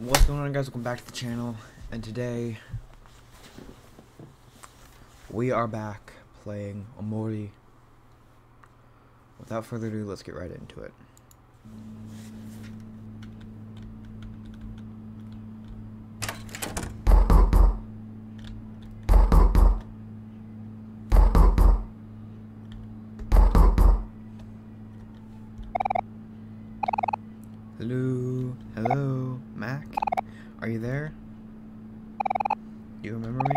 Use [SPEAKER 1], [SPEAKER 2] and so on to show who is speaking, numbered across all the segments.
[SPEAKER 1] What's going on guys, welcome back to the channel, and today we are back playing Omori. Without further ado, let's get right into it. Hello, hello, Mac. Are you there? You remember me?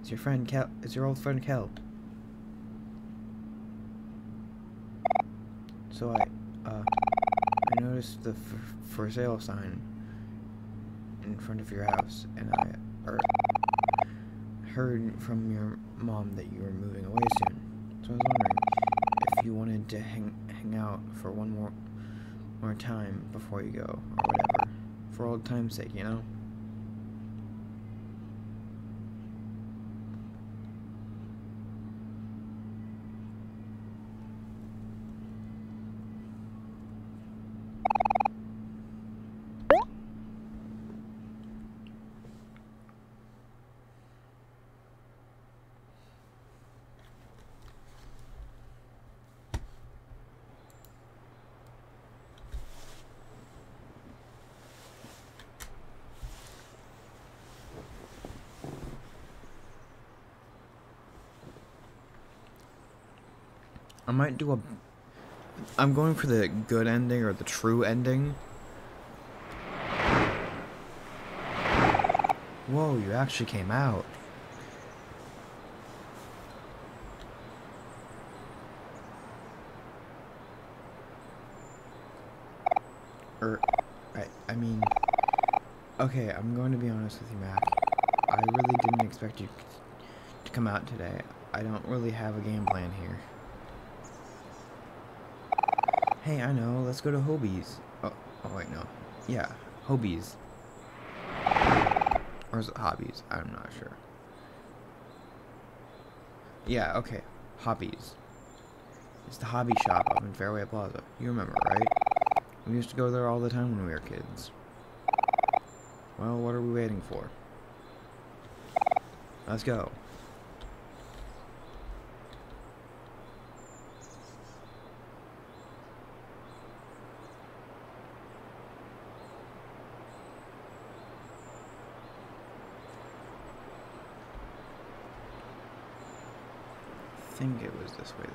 [SPEAKER 1] It's your friend Kel. It's your old friend Kel. So I, uh, I noticed the for sale sign in front of your house, and I er, heard from your mom that you were moving away soon. So I was wondering if you wanted to hang hang out for one more more time before you go, or whatever. For old time's sake, you know? I might do a. I'm going for the good ending or the true ending. Whoa, you actually came out. Er, I, I mean, okay, I'm going to be honest with you, Mac. I really didn't expect you to come out today. I don't really have a game plan here. Hey, I know. Let's go to Hobie's. Oh, oh wait, no. Yeah, Hobie's. Or is it Hobbies? I'm not sure. Yeah, okay. Hobbies. It's the hobby shop up in Faraway Plaza. You remember, right? We used to go there all the time when we were kids. Well, what are we waiting for? Let's go. Was this way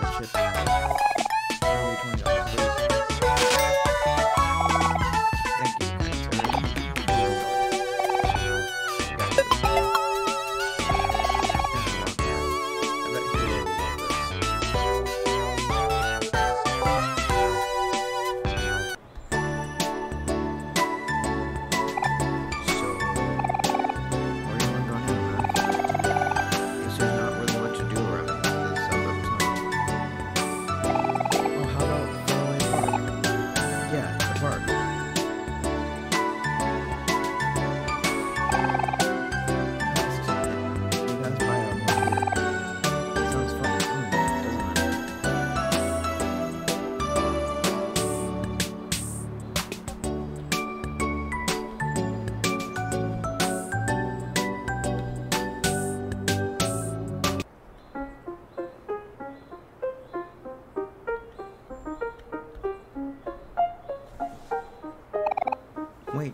[SPEAKER 1] That.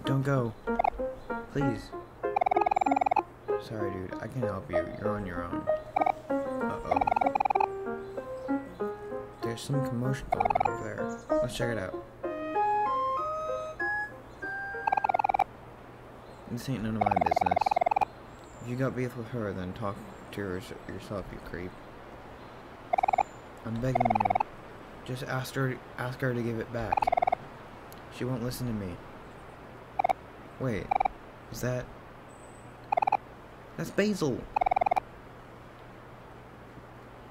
[SPEAKER 1] Don't go. Please. Sorry, dude. I can't help you. You're on your own. Uh-oh. There's some commotion going on over there. Let's check it out. This ain't none of my business. If you got beef with her, then talk to her yourself, you creep. I'm begging you. Just ask her, ask her to give it back. She won't listen to me. Wait, is that... That's Basil!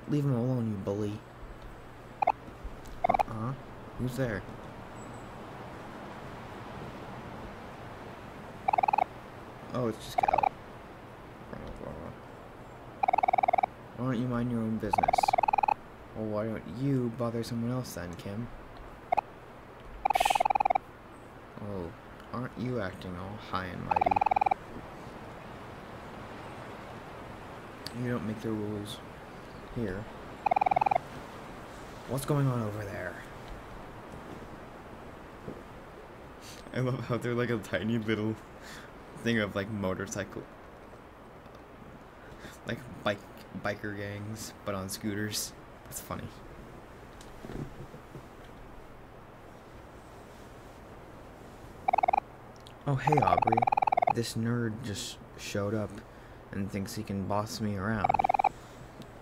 [SPEAKER 1] Leave him alone, you bully. Uh-huh. Who's there? Oh, it's just Kel. Why don't you mind your own business? Well, why don't you bother someone else then, Kim? You acting all high and mighty? You don't make the rules here. What's going on over there?
[SPEAKER 2] I love how they're like a tiny little thing of like motorcycle, like bike biker gangs, but on scooters. That's funny.
[SPEAKER 1] Oh, hey, Aubrey. This nerd just showed up and thinks he can boss me around.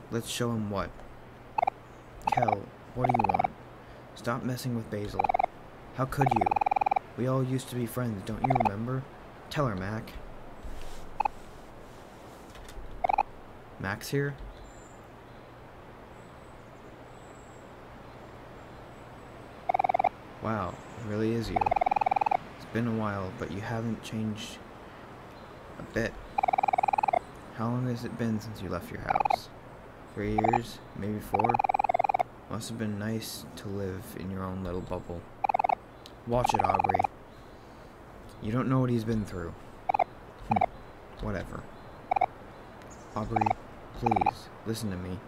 [SPEAKER 1] Let's show him what. Kel, what do you want? Stop messing with Basil. How could you? We all used to be friends, don't you remember? Tell her, Mac. Mac's here? Wow, it really is you. Been a while, but you haven't changed a bit. How long has it been since you left your house? Three years? Maybe four? Must have been nice to live in your own little bubble. Watch it, Aubrey. You don't know what he's been through. Hm. Whatever. Aubrey, please, listen to me.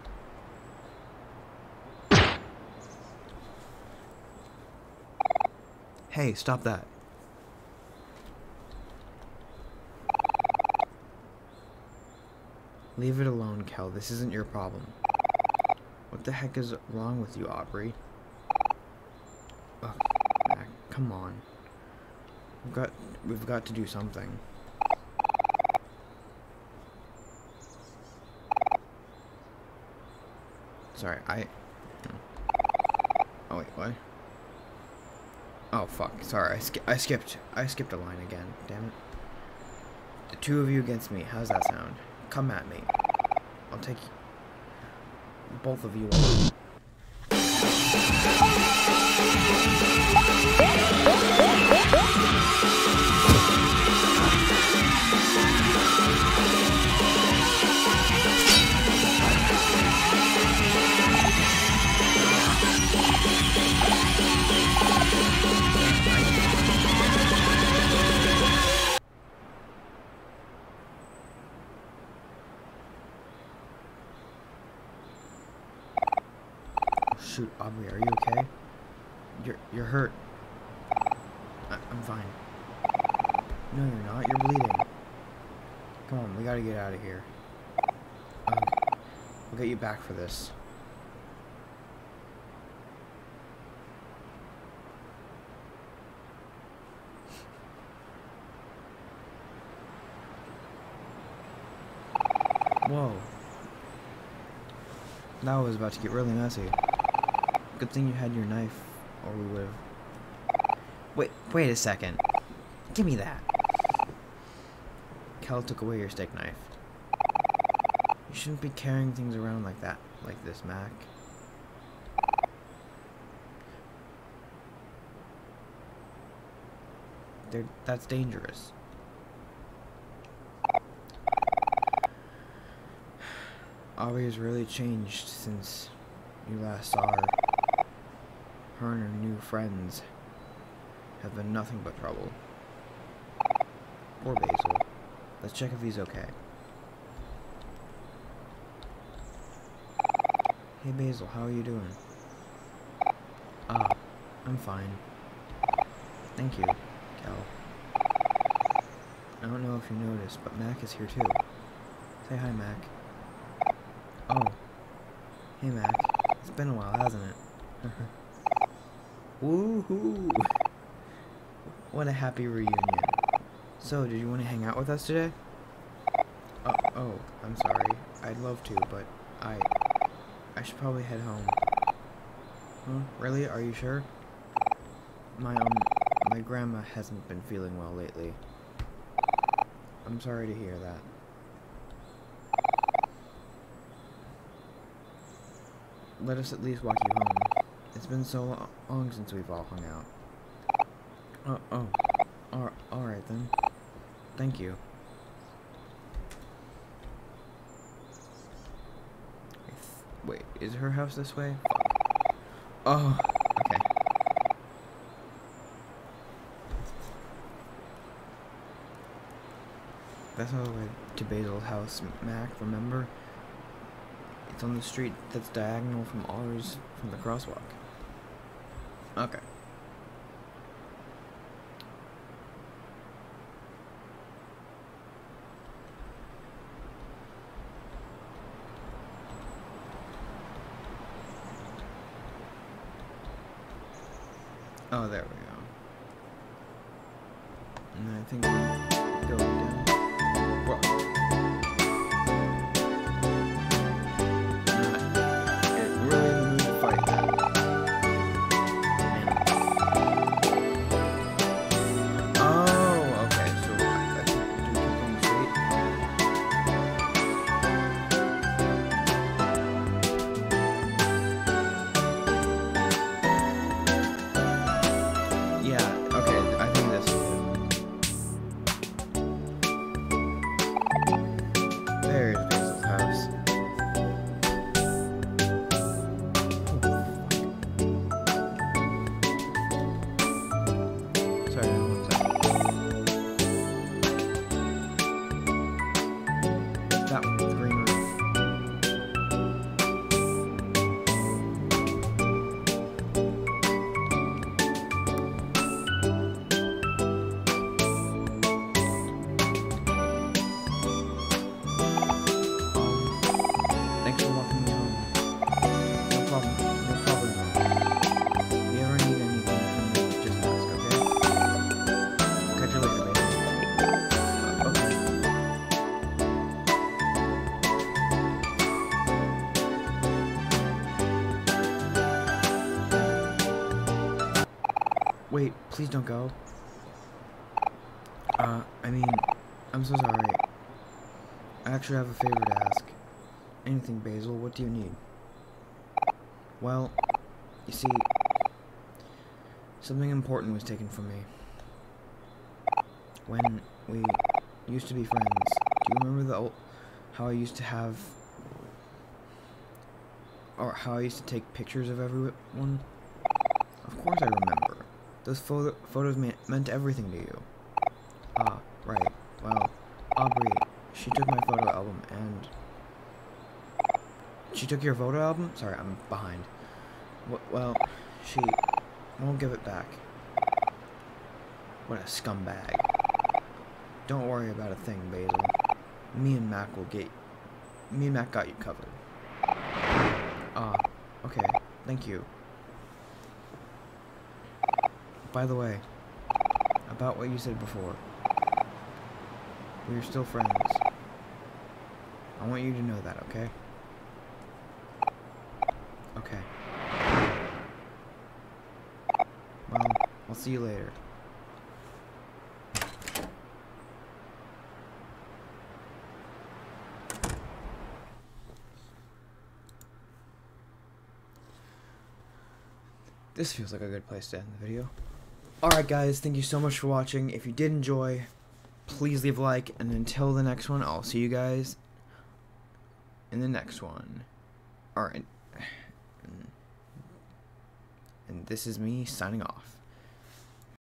[SPEAKER 1] Hey, stop that. Leave it alone, Kel. This isn't your problem. What the heck is wrong with you, Aubrey? Ugh, Mac, come on. We've got we've got to do something. Sorry, I. Oh wait, what? Oh fuck! Sorry, I, sk I skipped. I skipped a line again. Damn it. The two of you against me. How's that sound? Come at me. I'll take both of you. For this. Whoa. That was about to get really messy. Good thing you had your knife, or we would have. Wait, wait a second. Give me that. Kel took away your steak knife. You shouldn't be carrying things around like that, like this, Mac. They're, that's dangerous. Aubrey has really changed since you last saw her. Her and her new friends have been nothing but trouble. Poor Basil. Let's check if he's okay. Hey Basil, how are you doing? Ah, I'm fine. Thank you, Kel. I don't know if you noticed, but Mac is here too. Say hi, Mac. Oh. Hey, Mac. It's been a while, hasn't it? Woohoo! What a happy reunion. So, did you want to hang out with us today? Oh, oh, I'm sorry. I'd love to, but I... I should probably head home. Huh? Really? Are you sure? My, um, my grandma hasn't been feeling well lately. I'm sorry to hear that. Let us at least walk you home. It's been so long since we've all hung out. Oh, oh. All, alright then. Thank you. I th- Wait, is her house this way? Oh, okay. That's how I went to Basil's house, Mac, remember? It's on the street that's diagonal from ours from the crosswalk. Okay. Oh, there we go. And I think we please don't go. Uh, I mean, I'm so sorry. I actually have a favor to ask. Anything, Basil, what do you need? Well, you see, something important was taken from me. When we used to be friends, do you remember the old, how I used to have, or how I used to take pictures of everyone? Of course I remember. Those photo photos me meant everything to you. Ah, right. Well, Aubrey, she took my photo album and... She took your photo album? Sorry, I'm behind. Well, she won't give it back. What a scumbag. Don't worry about a thing, Basil. Me and Mac will get. Me and Mac got you covered. Ah, okay. Thank you. By the way, about what you said before. We're still friends. I want you to know that, okay? Okay. Well, I'll see you later. This feels like a good place to end the video. Alright guys, thank you so much for watching. If you did enjoy, please leave a like, and until the next one, I'll see you guys in the next one. Alright. And this is me signing off.